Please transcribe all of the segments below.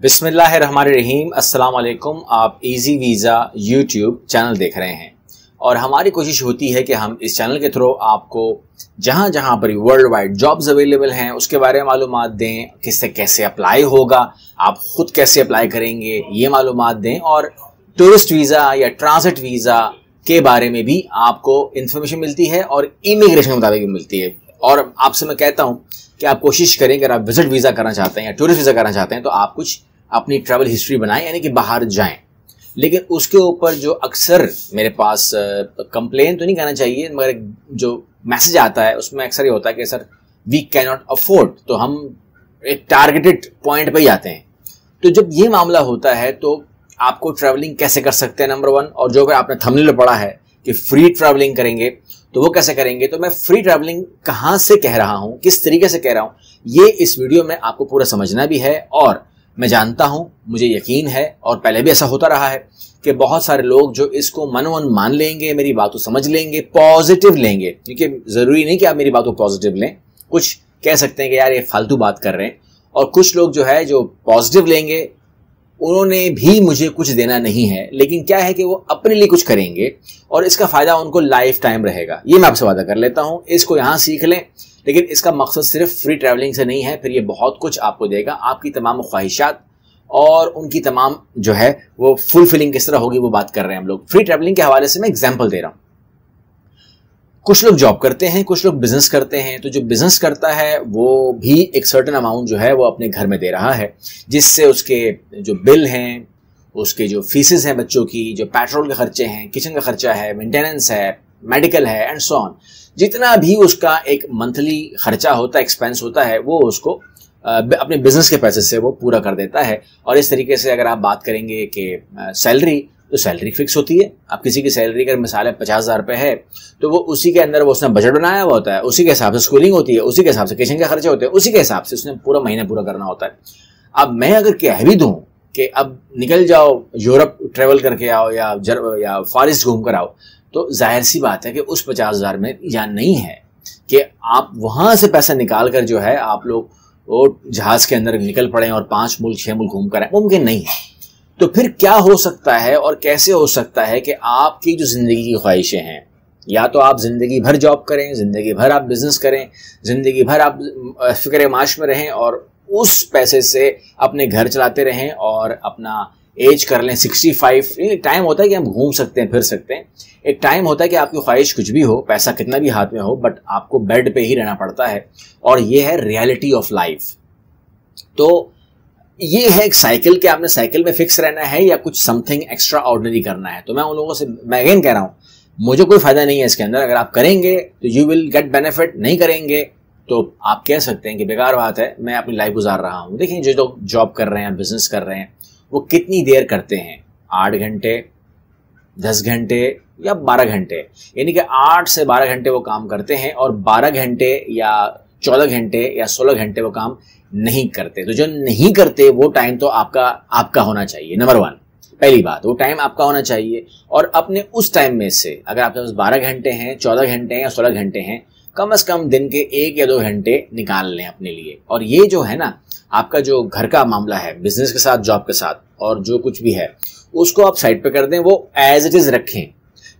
अस्सलाम वालेकुम आप इजी वीज़ा यूट्यूब चैनल देख रहे हैं। और हमारी कोशिश होती है कि हम इस चैनल के थ्रू आपको जहाँ जहाँ पर वर्ल्ड वाइड जॉब्स अवेलेबल हैं, उसके बारे में मालूम दें, किससे कैसे अप्लाई होगा, आप खुद कैसे अप्लाई करेंगे, ये मालूम दें। और टूरिस्ट वीज़ा या ट्रांसिट वीज़ा के बारे में भी आपको इन्फॉर्मेशन मिलती है और इमिग्रेशन के मुताबिक भी मिलती है। और आपसे मैं कहता हूँ कि आप कोशिश करें, अगर आप विज़िट वीज़ा करना चाहते हैं या टूरिस्ट वीज़ा करना चाहते हैं तो आप कुछ अपनी ट्रैवल हिस्ट्री बनाएँ, यानी कि बाहर जाएँ। लेकिन उसके ऊपर जो अक्सर मेरे पास कंप्लेन तो नहीं कहना चाहिए, मगर जो मैसेज आता है, उसमें अक्सर ये होता है कि sir we can not afford तो हम एक टारगेटेड पॉइंट पे ही आते हैं। तो जब ये मामला होता है तो आपको ट्रैवलिंग कैसे कर सकते हैं नंबर वन और जो अगर आपने थंबनेल पढ़ा है कि फ्री ट्रैवलिंग करेंगे तो वो कैसे करेंगे? तो मैं फ्री ट्रैवलिंग कहाँ से कह रहा हूँ? किस तरीके से कह रहा हूँ? ये इस वीडियो में आपको पूरा समझना भी है और मैं जानता हूँ, मुझे यकीन है और पहले भी ऐसा होता रहा है कि बहुत सारे लोग जो इसको मनोमन मान लेंगे, मेरी बात को समझ लेंगे पॉजिटिव लेंगे। क्योंकि ज़रूरी नहीं कि आप मेरी बात को पॉजिटिव लें। कुछ कह सकते हैं कि यार ये फालतू बात कर रहे हैं। और कुछ लोग जो है जो पॉजिटिव लेंगे उन्होंने भी मुझे कुछ देना नहीं है, लेकिन क्या है कि वो अपने लिए कुछ करेंगे और इसका फ़ायदा उनको लाइफ टाइम रहेगा। ये मैं आपसे वादा कर लेता हूँ, इसको यहाँ सीख लें, लेकिन इसका मकसद सिर्फ़ फ्री ट्रैवलिंग से नहीं है, फिर ये बहुत कुछ आपको देगा, आपकी तमाम ख्वाहिशात और उनकी तमाम जो है वो फुलफिलिंग किस तरह होगी वो बात कर रहे हैं हम लोग। फ्री ट्रैवलिंग के हवाले से मैं एग्ज़ाम्पल दे रहा हूँ। कुछ लोग जॉब करते हैं, कुछ लोग बिज़नेस करते हैं तो जो बिज़नेस करता है, वो भी एक सर्टन अमाउंट जो है, वो अपने घर में दे रहा है, जिससे उसके जो बिल हैं, उसके जो फीसेस हैं बच्चों की, जो पेट्रोल के खर्चे हैं किचन का खर्चा है मेंटेनेंस है मेडिकल है एंड सो ऑन जितना भी उसका एक मंथली खर्चा होता है एक्सपेंस होता है, वो उसको अपने बिज़नेस के पैसे से वो पूरा कर देता है, और इस तरीके से अगर आप बात करेंगे कि सैलरी तो सैलरी फिक्स होती है। आप किसी की सैलरी अगर मिसाल है पचास हज़ार रुपये है तो वो उसी के अंदर वो उसने बजट बनाया हुआ होता है, उसी के हिसाब से स्कूलिंग होती है, उसी के हिसाब से किचन के खर्चे होते हैं, उसी के हिसाब से उसने पूरा महीना पूरा करना होता है। अब मैं अगर कह भी दूँ कि अब निकल जाओ यूरोप ट्रेवल करके आओ या जर, या फॉरेस्ट घूम कर आओ तो ज़ाहिर सी बात है कि उस पचास हज़ार में या नहीं है कि आप वहाँ से पैसा निकाल कर जो है आप लोग वो जहाज़ के अंदर निकल पड़े और पाँच मुल्क छह मुल्क घूम कर आए, मुमकिन नहीं है। तो फिर क्या हो सकता है और कैसे हो सकता है कि आपकी जो ज़िंदगी की ख्वाहिशें हैं, या तो आप ज़िंदगी भर जॉब करें, ज़िंदगी भर आप बिज़नेस करें, ज़िंदगी भर आप फ़िक्र माश में रहें और उस पैसे से अपने घर चलाते रहें और अपना एज कर लें सिक्सटी फाइव। टाइम होता है कि हम घूम सकते हैं, फिर सकते हैं। एक टाइम होता है कि आपकी ख्वाहिश कुछ भी हो, पैसा कितना भी हाथ में हो, बट आपको बेड पे ही रहना पड़ता है। और ये है रियलिटी ऑफ़ लाइफ। तो ये है एक साइकिल कि आपने साइकिल में फिक्स रहना है या कुछ समथिंग एक्स्ट्रा ऑर्डनरी करना है। तो मैं उन लोगों से, मैं अगेन कह रहा हूँ, मुझे कोई फ़ायदा नहीं है इसके अंदर। अगर आप करेंगे तो यू विल गेट बेनिफिट नहीं करेंगे तो आप कह सकते हैं कि बेकार बात है, मैं अपनी लाइफ गुजार रहा हूँ। देखिए, जो लोग जॉब कर रहे हैं बिज़नेस कर रहे हैं, वो कितनी देर करते हैं? आठ घंटे, दस घंटे या बारह घंटे? यानी कि आठ से बारह घंटे वो काम करते हैं और बारह घंटे या चौदह घंटे या सोलह घंटे वो काम नहीं करते। तो जो नहीं करते, वो टाइम तो आपका आपका होना चाहिए नंबर वन पहली बात, वो टाइम आपका होना चाहिए। और अपने उस टाइम में से, अगर आपके पास बारह घंटे हैं, चौदह घंटे हैं या सोलह घंटे हैं, कम से कम दिन के एक या दो घंटे निकाल लें अपने लिए। और ये जो है ना, आपका जो घर का मामला है बिज़नेस के साथ जॉब के साथ, और जो कुछ भी है, उसको आप साइड पे कर दें, वो एज इट इज़ रखें।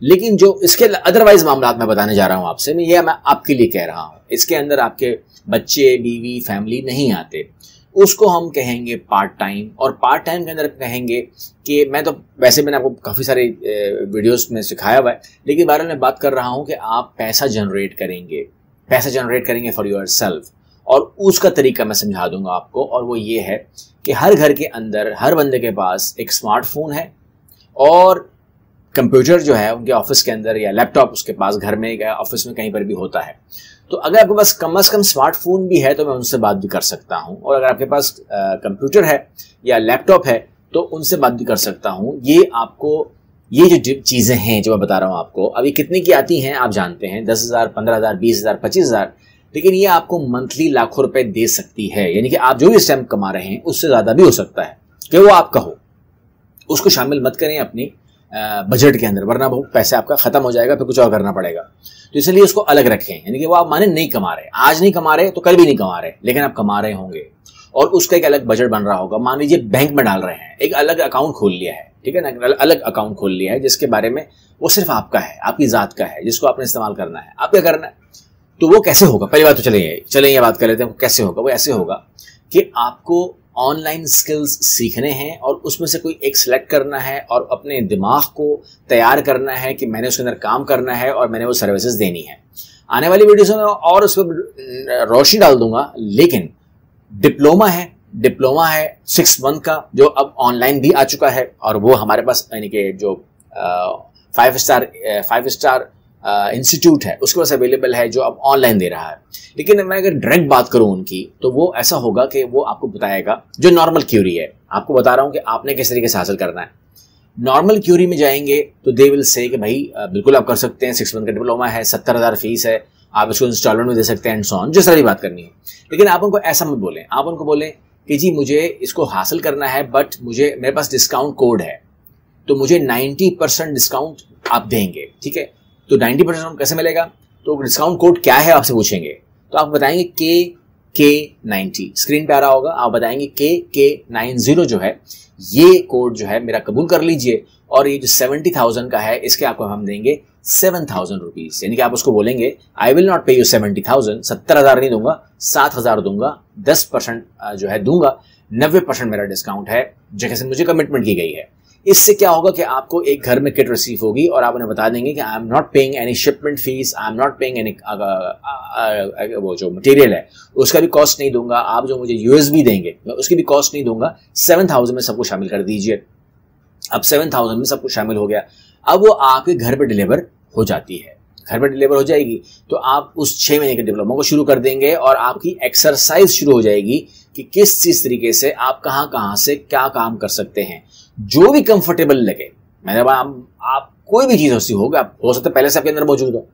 लेकिन जो इसके अदरवाइज़ मामला मैं बताने जा रहा हूँ आपसे मैं ये मैं आपके लिए कह रहा हूँ। इसके अंदर आपके बच्चे, बीवी फैमिली नहीं आते। उसको हम कहेंगे पार्ट टाइम और पार्ट टाइम के अंदर कहेंगे कि मैं तो वैसे मैंने आपको काफ़ी सारे वीडियोस में सिखाया हुआ है, लेकिन बारे में बात कर रहा हूँ कि आप पैसा जनरेट करेंगे। पैसा जनरेट करेंगे फॉर योर सेल्फ और उसका तरीका मैं समझा दूँगा आपको, और वो ये है कि हर घर के अंदर, हर बंदे के पास एक स्मार्टफ़ोन है और कंप्यूटर जो है, उनके ऑफ़िस के अंदर या लैपटॉप उसके पास, घर में या ऑफ़िस में कहीं पर भी होता है। तो अगर आपके पास कम अज कम स्मार्टफ़ोन भी है तो मैं उनसे बात भी कर सकता हूँ। और अगर आपके पास कंप्यूटर है या लैपटॉप है तो उनसे बात भी कर सकता हूँ। ये आपको, ये जो चीज़ें हैं जो मैं बता रहा हूँ आपको अभी कितने की आती हैं, आप जानते हैं। दस हज़ार, पंद्रह हज़ार, बीस हज़ार, पच्चीस हज़ार। लेकिन ये आपको मंथली लाखों रुपए दे सकती है। यानी कि आप जो भी टाइम कमा रहे हैं, उससे ज़्यादा भी हो सकता है। कि वो आपका हो उसको शामिल मत करें अपनी बजट के अंदर, वरना बहुत पैसे आपका खत्म हो जाएगा, फिर कुछ और करना पड़ेगा। तो इसलिए उसको अलग रखें, यानी कि वो आप माने नहीं कमा रहे। आज नहीं कमा रहे तो कल भी नहीं कमा रहे, लेकिन आप कमा रहे होंगे। और उसका एक अलग बजट बन रहा होगा। मान लीजिए बैंक में डाल रहे हैं, एक अलग अकाउंट खोल लिया है, ठीक है ना? अलग अकाउंट खोल लिया है, जिसके बारे में वो सिर्फ़ आपका है, आपकी ज़ात का है, जिसको आपने इस्तेमाल करना है। आप क्या करना है? तो वो कैसे होगा? पहली बात तो चलिए चलिए ये बात कर लेते हैं कैसे होगा? वो ऐसे होगा कि आपको ऑनलाइन स्किल्स सीखने हैं और उसमें से कोई एक सिलेक्ट करना है और अपने दिमाग को तैयार करना है कि मैंने उसके अंदर काम करना है और मैंने वो सर्विसेज़ देनी है। आने वाली वीडियोस में और उस पर रोशनी डाल दूँगा, लेकिन डिप्लोमा है डिप्लोमा है सिक्स मंथ का, जो अब ऑनलाइन भी आ चुका है और वो हमारे पास, यानी कि जो five star five star institute है, उसके पास अवेलेबल है जो अब ऑनलाइन दे रहा है। लेकिन मैं अगर डायरेक्ट बात करूँ उनकी तो वो ऐसा होगा कि वो आपको बताएगा, जो नॉर्मल क्यूरी है। आपको बता रहा हूँ कि आपने किस तरीके से हासिल करना है। नॉर्मल क्यूरी में जाएँगे तो दे विल से कि भाई बिल्कुल आप कर सकते हैं सिक्स मंथ का डिप्लोमा है, सत्तर हज़ार फ़ीस है, आप इसको इंस्टॉलमेंट में दे सकते हैं एंड सॉन जिस तरह की बात करनी है। लेकिन आप उनको ऐसा मत बोलें। आप उनको बोलें कि जी, मुझे इसको हासिल करना है बट मुझे, मेरे पास डिस्काउंट कोड है तो मुझे 90 परसेंट डिस्काउंट आप देंगे, ठीक है? तो 90 परसेंट कैसे मिलेगा? तो डिस्काउंट कोड क्या है आपसे पूछेंगे? तो आप बताएँगे के के नाइन्टी स्क्रीन पे आ रहा होगा, आप बताएँगे के के नाइन ज़ीरो जो है, ये कोड जो है मेरा कबूल कर लीजिए और ये जो सेवेंटी थाउज़ेंड का है, इसके आपको हम देंगे सेवन थाउज़ेंड रुपीज़ यानी कि आप उसको बोलेंगे I will not pay you seventy thousand सत्तर हज़ार नहीं दूँगा, सात हज़ार दूँगा, दस परसेंट जो है दूँगा, नब्बे परसेंट मेरा डिस्काउंट है जैसे मुझे कमिटमेंट की गई है। इससे क्या होगा कि आपको एक घर में किट रिसीव होगी और आप उन्हें बता देंगे कि I am not paying any shipment fees I am not paying any वो जो मटेरियल है, उसका भी कॉस्ट नहीं दूँगा, आप जो मुझे यूएसबी देंगे, मैं उसकी भी कॉस्ट नहीं दूँगा सेवन थाउज़ेंड में सबको शामिल कर दीजिए। अब सेवन थाउज़ेंड में सब कुछ शामिल हो गया, अब वो आपके घर पर डिलीवर हो जाती है। घर पर डिलीवर हो जाएगी तो आप उस छः महीने के डिप्लोमा को शुरू कर देंगे और आपकी एक्सरसाइज शुरू हो जाएगी कि किस चीज़ तरीके से आप कहाँ कहाँ से क्या काम कर सकते हैं। जो भी कंफर्टेबल लगे। मैंने आप, आप कोई भी चीज़ ऐसी होगा हो सकता है पहले से आपके अंदर मौजूद हो।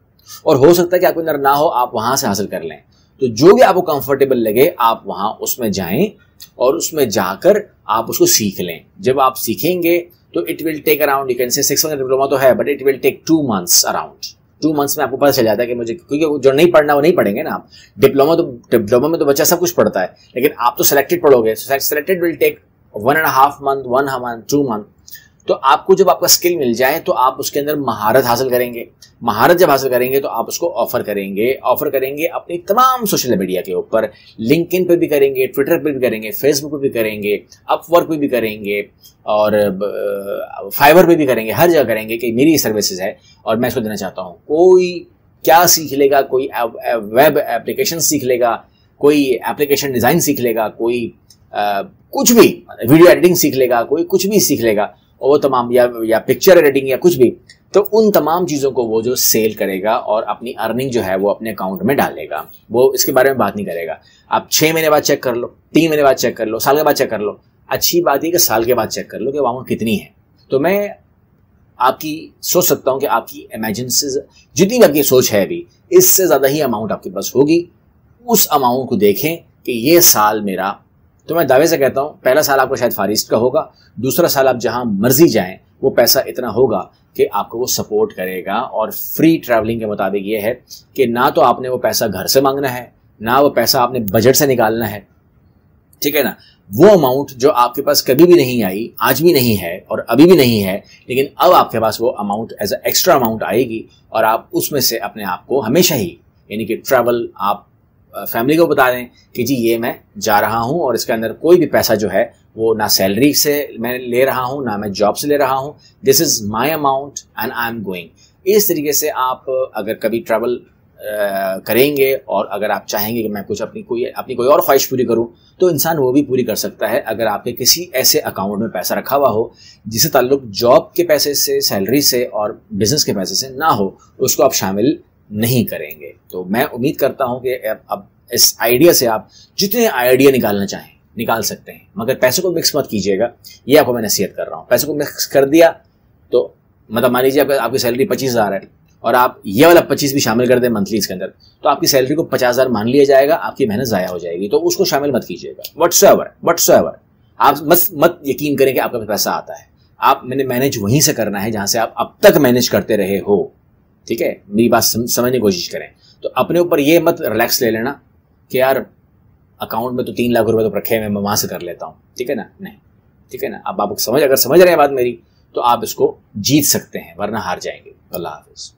और हो सकता है कि आपके अंदर ना हो आप वहाँ से हासिल कर लें। तो जो भी आपको कंफर्टेबल लगे आप वहाँ उसमें जाएँ और उसमें जाकर आप उसको सीख लें। जब आप सीखेंगे तो it will take around you can say six month diploma तो है but it will take two months around two months में आपको पता चल जाता है कि मुझे क्योंकि जो नहीं पढ़ना वो नहीं पढ़ेंगे ना आप। डिप्लोमा तो डिप्लोमा में तो बच्चा सब कुछ पढ़ता है लेकिन आप तो सिलेक्टेड पढ़ोगे। Selected will take one and half month one month two month तो आपको जब आपका स्किल मिल जाए तो आप उसके अंदर महारत हासिल करेंगे। महारत जब हासिल करेंगे तो आप उसको ऑफ़र करेंगे। ऑफ़र करेंगे अपनी तमाम सोशल मीडिया के ऊपर। लिंक पे भी करेंगे ट्विटर पे भी करेंगे फेसबुक पे भी करेंगे अपवर्क पे भी करेंगे, और फाइबर पे भी करेंगे, हर जगह करेंगे कि मेरी सर्विसेज़ है। और मैं इसको देना चाहता हूँ। कोई क्या सीख लेगा? कोई वेब एप्लीकेशन सीख लेगा? कोई एप्लीकेशन डिज़ाइन सीख लेगा? कोई कुछ भी वीडियो एडिटिंग सीख लेगा कोई, कुछ भी सीख लेगा, और वो तमाम, या या पिक्चर एडिटिंग या कुछ भी तो उन तमाम चीज़ों को वो जो सेल करेगा और अपनी अर्निंग जो है वो अपने अकाउंट में डालेगा वो इसके बारे में बात नहीं करेगा। आप छः महीने बाद चेक कर लो, तीन महीने बाद चेक कर लो, साल के बाद चेक कर लो। अच्छी बात है कि साल के बाद चेक कर लो कि अमाउंट कितनी है। तो मैं आपकी, सोच सकता हूँ कि आपकी इमेजिन जितनी आपकी सोच है अभी इससे ज़्यादा ही अमाउंट आपके पास होगी। उस अमाउंट को देखें कि ये साल मेरा तो मैं दावे से कहता हूँ, पहला साल आपको शायद फारिस्ट का होगा, दूसरा साल आप जहाँ मर्ज़ी जाएँ, वो पैसा इतना होगा कि आपको वो सपोर्ट करेगा और फ्री ट्रैवलिंग के मुताबिक ये है कि ना तो आपने वो पैसा घर से मांगना है, ना वो पैसा आपने बजट से निकालना है। ठीक है ना? वो अमाउंट जो आपके पास कभी भी नहीं आई, आज भी नहीं है और अभी भी नहीं है, लेकिन अब आपके पास वो amount as a extra amount आएगी और आप उसमें से अपने आप को हमेशा ही, यानी कि ट्रैवल आप फैमिली को बता दें कि जी, ये मैं जा रहा हूँ और इसके अंदर कोई भी पैसा जो है, वो ना सैलरी से मैं ले रहा हूँ, ना मैं जॉब से ले रहा हूँ। This is my amount and I am going इस तरीके से आप अगर कभी ट्रैवल करेंगे और अगर आप चाहेंगे कि मैं कुछ अपनी कोई अपनी कोई और ख्वाहिश पूरी करूँ तो इंसान वो भी पूरी कर सकता है अगर आपके किसी ऐसे अकाउंट में पैसा रखा हुआ हो जिसे ताल्लुक जॉब के पैसे से सैलरी से और बिज़नेस के पैसे से ना हो, उसको आप शामिल नहीं करेंगे। तो मैं उम्मीद करता हूँ कि अब इस आइडिया से आप जितने आइडिया निकालना चाहें, निकाल सकते हैं। मगर पैसे को मिक्स मत कीजिएगा। ये आपको मैं नसीहत कर रहा हूँ। पैसे को मिक्स कर दिया तो मतलब मान लीजिए आपकी सैलरी पच्चीस हज़ार है और आप ये वाला पच्चीस भी शामिल कर दें मंथली इसके अंदर तो आपकी सैलरी को पचास हज़ार मान लिया जाएगा, आपकी मेहनत ज़ाया हो जाएगी। तो उसको शामिल मत कीजिएगा। वट्स एवर वट्स एवर आप मत मत यकीन करें कि आपका पैसा आता है। आप मैंने मैनेज वहीं से करना है जहाँ से आप अब तक मैनेज करते रहे हो। ठीक है? मेरी बात समझने की कोशिश करें। तो अपने ऊपर ये मत रिलैक्स ले लेना कि यार अकाउंट में तो तीन लाख रुपए तो रखे हैं, मैं वहाँ से कर लेता हूँ। ठीक है ना? नहीं। ठीक है ना? अब आप समझ, अगर समझ रहे हैं बात मेरी तो आप इसको जीत सकते हैं, वरना हार जाएँगे। अल्लाह हाफिज़।